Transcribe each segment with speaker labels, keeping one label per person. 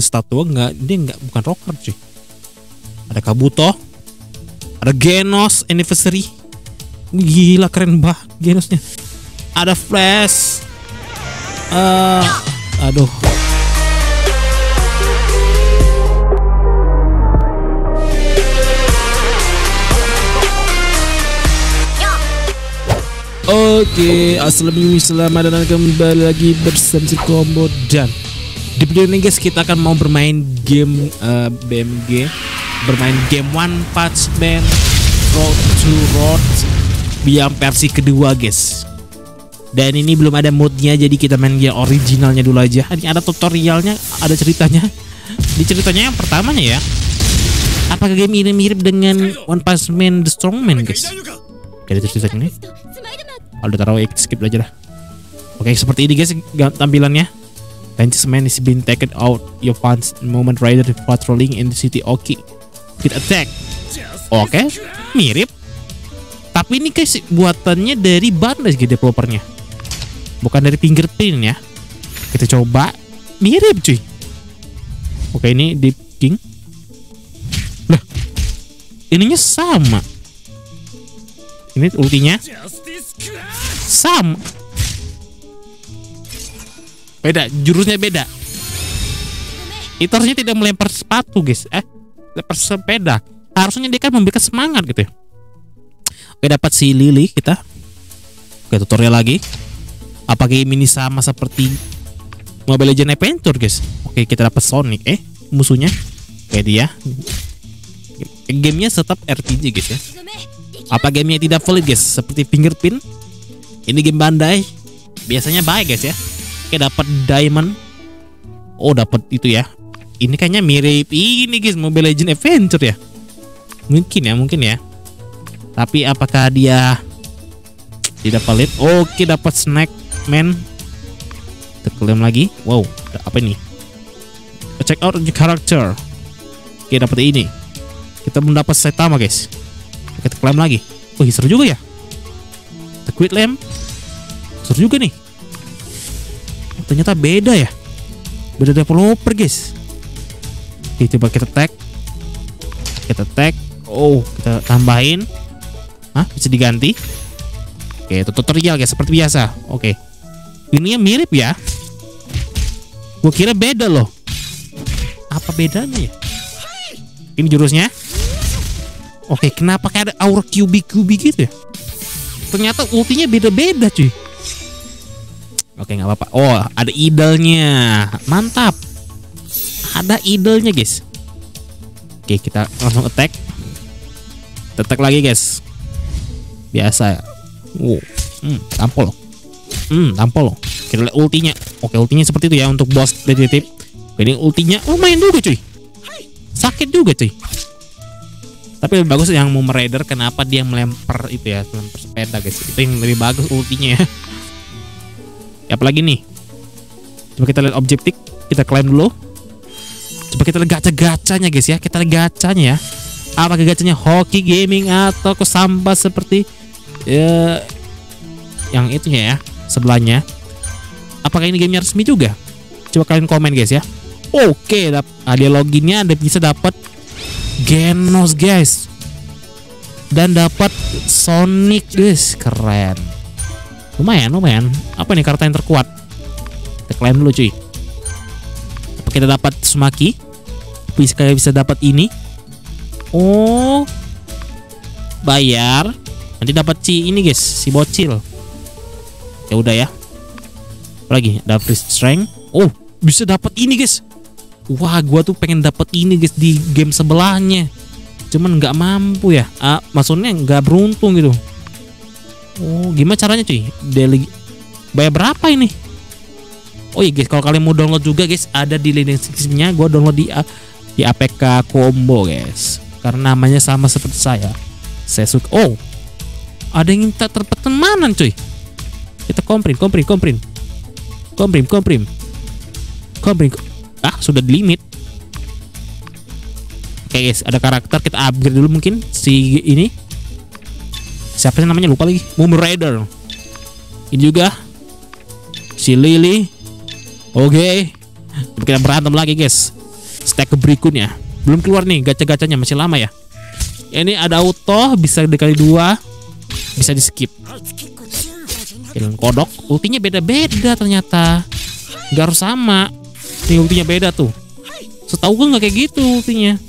Speaker 1: statue nggak dia nggak bukan rocker cuy. Ada Kabuto ada Genos anniversary. Gila keren bah Genosnya. Ada Flash. Eh aduh. Oke, assalamualaikum selamat datang kembali lagi bersama si Combo dan di video ini guys kita akan mau bermain game eh, BMG, bermain game One Punch Man Road to Road yang versi kedua guys. Dan ini belum ada modnya jadi kita main game originalnya dulu aja. Ini ada tutorialnya, ada ceritanya. Di ceritanya yang pertamanya ya. Apakah game ini mirip dengan One Punch Man The Strongman guys? Itu ceritanya nih. Kalau udah taruh skip aja dah. Oke, seperti ini guys tampilannya. Vengeance Man is being taken out funds moment rider patrolling in the city. Oke. Hit attack. Oke, mirip. Tapi ini guys buatannya dari Bandai gitu developernya. Bukan dari fingerprint ya. Kita coba. Mirip cuy. Oke, ini Deep King. Lah. Ininya sama. Ini ultinya sama beda jurusnya beda. Itu harusnya tidak melempar sepatu guys. Eh lempar sepeda. Harusnya dia kan memberikan semangat gitu ya. Oke dapat si Lily kita. Oke tutorial lagi. Apa game ini sama seperti Mobile Legend Adventure guys? Oke kita dapat Sonic. Eh musuhnya. Kayak dia. Gamenya tetap RPG guys ya. Apa gamenya tidak valid guys? Seperti fingerprint. Ini game Bandai. Biasanya baik guys ya kayak dapat diamond. Oh dapat itu ya. Ini kayaknya mirip. Ini guys Mobile Legend Adventure ya. Mungkin ya mungkin ya. Tapi apakah dia tidak valid? Oke dapat snack man. Kita lagi. Wow apa ini? Check out the character. Oke dapat ini. Kita belum dapat Saitama guys. Kita klaim lagi. Oh seru juga ya. The Quit Lamp seru juga nih ternyata beda ya. Beda developer guys. Oke coba kita tag. Kita tag. Oh kita tambahin. Hah? Bisa diganti? Oke itu tutorial guys seperti biasa. Oke. Ini mirip ya. Gue kira beda loh. Apa bedanya ya? Ini jurusnya. Oke kenapa kayak ada aura QB-QB gitu ya? Ternyata ultinya beda-beda cuy Oke nggak apa-apa. Oh ada idolnya, mantap. Ada idolnya guys. Oke kita langsung attack. Attack lagi guys. Biasa. Wow, hmm, tampol. Hmm, tampol. Kita lihat ultinya. Oke ultinya seperti itu ya untuk boss detektif. Ini ultinya lumayan juga cuy. Sakit juga cuy. Tapi lebih bagus yang mau Raider kenapa dia melempar itu ya, melempar sepeda guys. Itu yang lebih bagus ultinya ya. Apalagi nih? Coba kita lihat objektif kita klaim dulu. Coba kita lihat gacha-gacanya guys ya. Kita lihat gacanya ya. Apakah gacanya hoki gaming atau ke sampah seperti ya, yang itu ya sebelahnya. Apakah ini gamenya resmi juga? Coba kalian komen guys ya. Oke ada loginnya ada bisa dapat Genos guys. Dan dapat Sonic guys. Keren lumayan lumayan. Apa nih kartu yang terkuat? Kita klaim dulu cuy. Apa kita dapat Sumaki? Bisa kayak bisa dapat ini? Oh. Bayar. Nanti dapat si ini guys. Si bocil. Ya udah ya. Lagi? Ada free strength. Oh bisa dapat ini guys. Wah gua tuh pengen dapat ini guys di game sebelahnya. Cuman nggak mampu ya. Ah, maksudnya nggak beruntung gitu Oh, gimana caranya cuy? Daily bayar berapa ini? Oh iya guys, kalau kalian mau download juga guys, ada di link deskripsinya. Gua download di A- di APK Combo guys. Karena namanya sama seperti saya. Saya suka. Oh, ada yang minta pertemanan cuy. Kita komprim, komprim, komprim, komprim, komprim, komprim. Ah, sudah di limit. Oke guys, ada karakter kita upgrade dulu mungkin si ini siapa sih namanya? Lupa lagi. Moon Rider ini juga. Si Lily. Oke. Coba kita berantem lagi guys. Stack berikutnya. Belum keluar nih gacha-gacanya masih lama ya. Ini ada auto bisa dikali dua. Bisa di skip Jalan kodok. Ultinya beda-beda ternyata. Nggak harus sama. Ini ultinya beda tuh. Setahu gue nggak kayak gitu ultinya.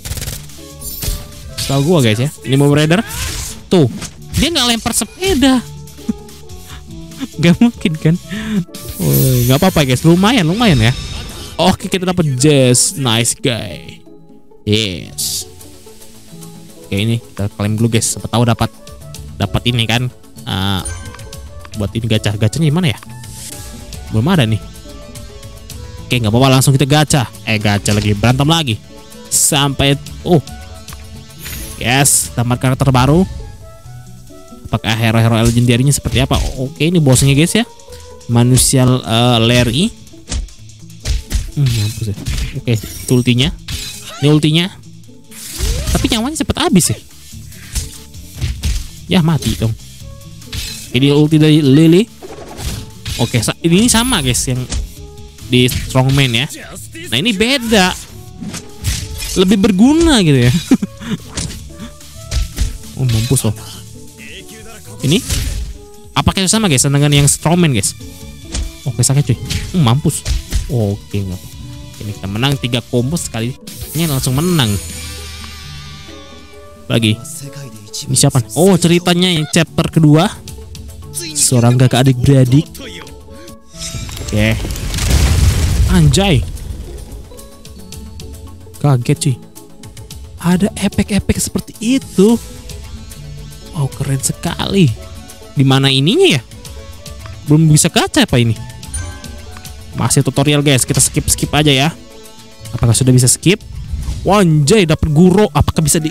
Speaker 1: Setahu gue guys ya. Ini mau Raider. Tuh dia nggak lempar sepeda. Gak mungkin kan? Nggak apa-apa guys. Lumayan lumayan ya. Oke kita dapat Jazz nice guy. Yes. Oke ini kita klaim dulu guys. Siapa tahu dapat dapat ini kan? Uh, buat ini gacha gacanya gimana ya? Belum ada nih. Oke nggak apa-apa langsung kita gacha eh gacha lagi. Berantem lagi. Sampai oh. Yes tamat karakter baru apakah hero-hero legendarinya seperti apa? Oke ini bosnya guys ya. Manusia uh, Larry. Hmm, ya. Oke itu ultinya. Ini ultinya. Tapi nyawanya cepet habis ya. Ya mati dong. Ini ulti dari Lily. Oke ini sama guys yang di strongman ya. Nah ini beda. Lebih berguna gitu ya. Oh mampus loh ini? Apakah sama guys? Dengan yang strongman guys? Oke sakit cuy. Hmm, mampus. Oke apa ini kita menang tiga combo sekali. Ini langsung menang. Lagi. Ini siapa? Oh ceritanya yang chapter kedua. Seorang kakak adik beradik oke. Anjay. Kaget cuy. Ada efek-efek seperti itu wow keren sekali. Di mana ininya ya? Belum bisa gacha apa ini? Masih tutorial guys. Kita skip skip aja ya. Apakah sudah bisa skip? Wanjay dapat guru. Apakah bisa di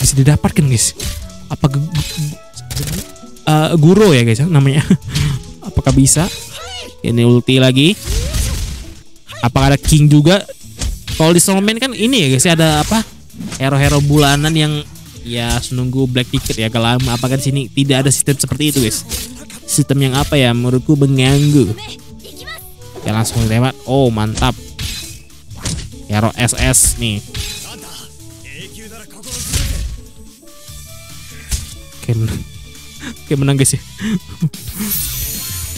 Speaker 1: bisa didapatkan guys? Apakah uh, guru ya guys ya namanya? Apakah bisa? Ini ulti lagi. Apakah ada king juga? Kalau di Snowman kan ini ya guys ya, ada apa? Hero-hero bulanan yang ya menunggu black ticket ya. Kalau apakah di sini tidak ada sistem seperti itu guys? Sistem yang apa ya? Menurutku mengganggu. Ya langsung lewat. Oh mantap. Hero SS nih. Oke oke menang guys ya.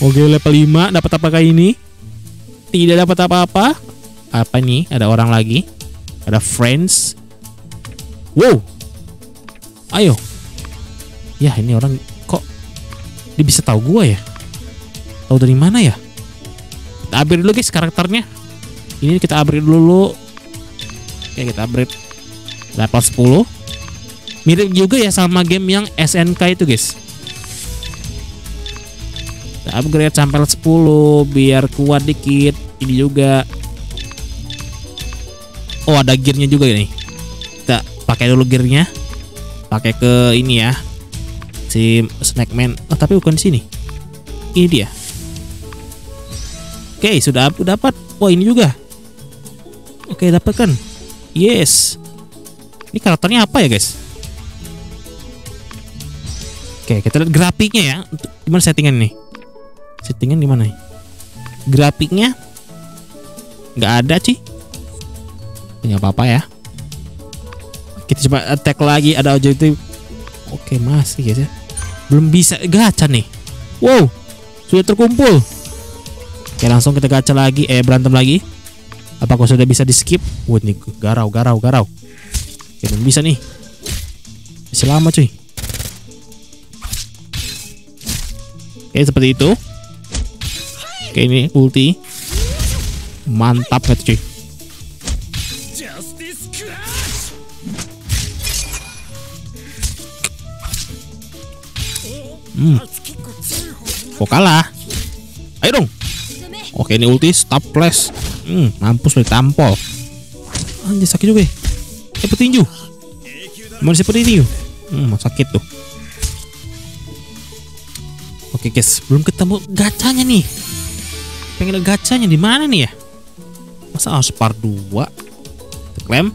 Speaker 1: Oke level 5 dapat apakah ini? Tidak dapat apa-apa. Apa nih? Ada orang lagi. Ada friends. Wow ayo. Ya ini orang kok dia bisa tahu gua ya? Tahu dari mana ya? Kita upgrade dulu guys karakternya. Ini kita upgrade dulu. Oke kita upgrade. Level 10 mirip juga ya sama game yang SNK itu guys. Kita upgrade sampai 10 biar kuat dikit. Ini juga. Oh ada gearnya juga nih kita pakai dulu gearnya pakai ke ini ya. Si snackman oh tapi bukan di sini. Ini dia. Oke sudah dapat. Oh ini juga. Oke dapat kan yes. Ini karakternya apa ya guys? Oke kita lihat grafiknya ya. Gimana settingan nih settingan di mana nih? Grafiknya nggak ada sih nggak apa-apa ya kita coba attack lagi ada objektif. Oke masih guys ya belum bisa gacha nih. Wow sudah terkumpul. Oke langsung kita gacha lagi. Eh berantem lagi. Apakah sudah bisa di skip wah nih garau garau garau. Oke belum bisa nih. Masih lama cuy. Oke seperti itu. Oke ini ulti. Mantap gitu cuy Hmm. Kok kalah? Ayo dong. Oke ini ulti stop flash. Hmm, mampus lo tampol. Anjir sakit juga. Eh petinju. Manusia petinju. Hmm, sakit tuh. Oke guys, belum ketemu gacanya nih. Pengen gacanya di mana nih ya? Masa harus part 2? Klaim.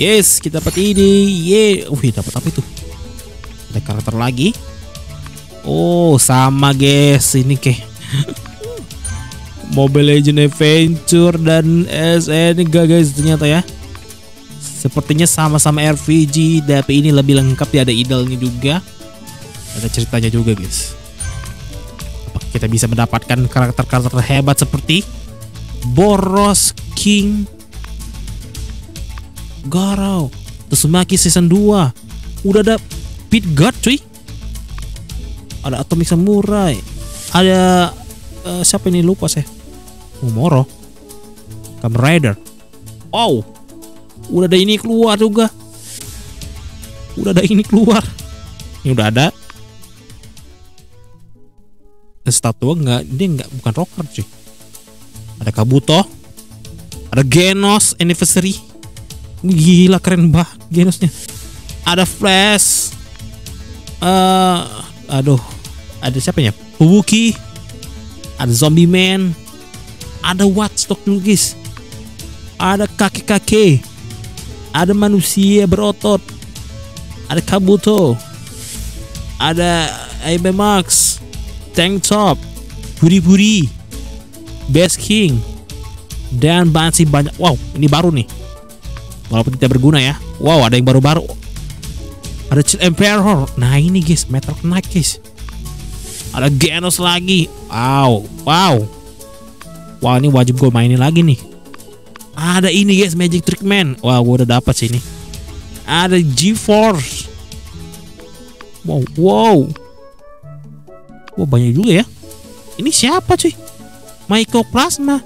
Speaker 1: Yes, kita dapat ini. Ye, wih dapat apa itu? Ada karakter lagi. Oh sama guys. Ini kayak Mobile Legend Adventure dan SNK guys. Ternyata ya. Sepertinya sama-sama RPG Tapi ini lebih lengkap. Ya Ada idolnya juga. Ada ceritanya juga guys. Apakah kita bisa mendapatkan karakter-karakter hebat seperti Boros King Garau Tsumaki season 2 Udah ada Pit God cuy Ada Atomic Samurai. Ada eh, Siapa ini? Lupa saya. Moro Kamen Rider. Wow. Udah ada ini keluar juga. Udah ada ini keluar. Ini udah ada. Statue nggak Dia nggak bukan rocker cuy. Ada Kabuto. Ada Genos Anniversary. Gila keren banget Genosnya. Ada Flash. Eh Aduh Ada siapa ya Fubuki Ada Zombie Man Ada Watchdog dulu guys Ada kakek-kakek Ada manusia berotot Ada Kabuto Ada Aibe Max Tank Top Puri-puri Best King Dan masih banyak. Wow ini baru nih. Walaupun tidak berguna ya. Wow ada yang baru-baru. Ada Chill Emperor. Nah ini guys. Metal Knight guys Ada Genos lagi. Wow Wow. Wow ini wajib gue mainin lagi nih. Ada ini guys Magic Trick Man. Wah gue udah dapat sih ini. Ada G-Force. Wow Wow. Wah banyak juga ya. Ini siapa cuy? Mycoplasma.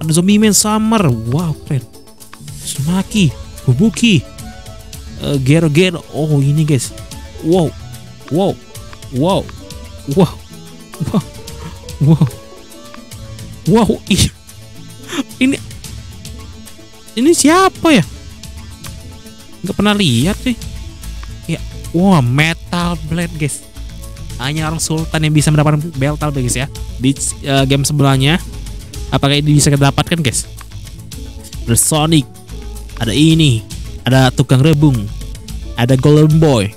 Speaker 1: Ada Zombie Man Summer. Wow keren. Sumaki Fubuki uh, Gero Gero Oh ini guys. Wow Wow Wow. Wow. Wow. Wow. Wow ih. Ini Ini siapa ya? Gak pernah lihat sih. Ya Wah Metal Blade guys. Hanya orang sultan yang bisa mendapatkan beltal guys ya. Di uh, game sebelahnya. Apakah ini bisa kita dapatkan guys? Ada Sonic. Ada ini. Ada tukang rebung. Ada Golden Boy.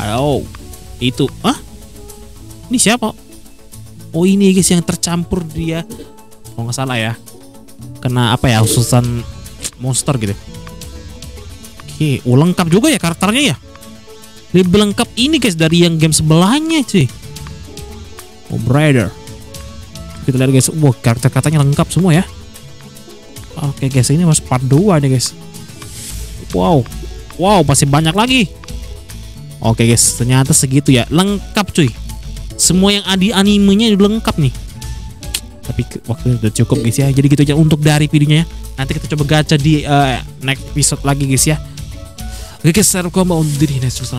Speaker 1: Oh itu ah ini siapa oh ini guys yang tercampur dia kalau nggak salah ya kena apa ya khususan monster gitu oke oh, lengkap juga ya karakternya ya lebih lengkap ini guys dari yang game sebelahnya sih. Oh Rider. Kita lihat guys, wah karakter katanya lengkap semua ya. Oke guys, ini masih part 2 nih guys. Wow, wow masih banyak lagi. Oke guys, ternyata segitu ya, lengkap cuy. Semua yang ada animenya udah lengkap nih. Tapi waktu udah cukup guys ya. Jadi gitu aja untuk dari videonya ya. Nanti kita coba gacha di uh, next episode lagi guys ya. Oke guys, saya mau undur diri.